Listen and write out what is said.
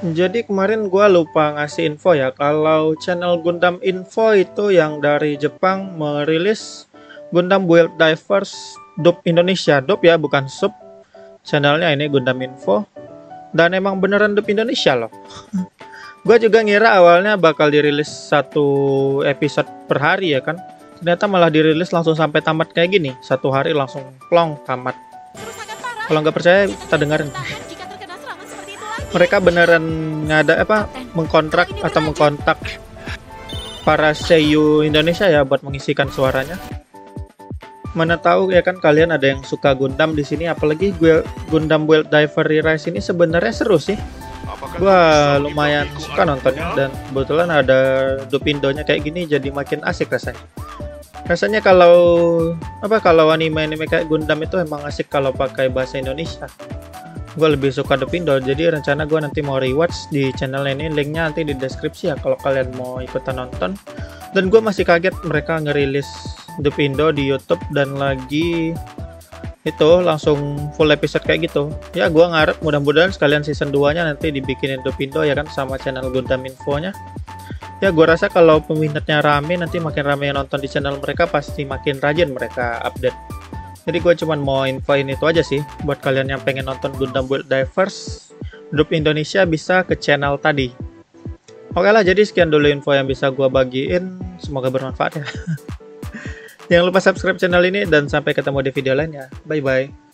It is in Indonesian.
Jadi kemarin gua lupa ngasih info ya kalau channel Gundam Info itu yang dari Jepang merilis Gundam Build Divers dub Indonesia. Dub ya bukan sub channelnya ini Gundam Info. Dan emang beneran dub Indonesia loh. Gue juga ngira awalnya bakal dirilis satu episode per hari ya kan. Ternyata malah dirilis langsung sampai tamat kayak gini. Satu hari langsung plong tamat. Kalau nggak percaya kita dengerin mereka beneran ngada apa mengkontrak atau mengkontak para seiyu Indonesia ya buat mengisikan suaranya. Mana tahu ya kan kalian ada yang suka Gundam di sini apalagi gue Gundam World Diver Rise ini sebenarnya seru sih. Gua lumayan suka nontonnya dan kebetulan ada Dupindonya kayak gini jadi makin asik rasanya. Rasanya kalau apa kalau anime-anime kayak Gundam itu emang asik kalau pakai bahasa Indonesia gue lebih suka The Pindo jadi rencana gue nanti mau rewatch di channel ini. Linknya nanti di deskripsi ya kalau kalian mau ikutan nonton. Dan gue masih kaget mereka ngerilis The Pindo di YouTube dan lagi itu langsung full episode kayak gitu. Ya gue ngarep mudah-mudahan sekalian season 2 nya nanti dibikinin The Pindo ya kan sama channel Gundam Info nya ya gue rasa kalau peminatnya rame nanti makin rame yang nonton di channel mereka pasti makin rajin mereka update jadi gue cuma mau infoin itu aja sih buat kalian yang pengen nonton Gundam Build Divers Grup Indonesia bisa ke channel tadi. Oke lah jadi sekian dulu info yang bisa gue bagiin. Semoga bermanfaat ya. Jangan lupa subscribe channel ini dan sampai ketemu di video lainnya. Bye bye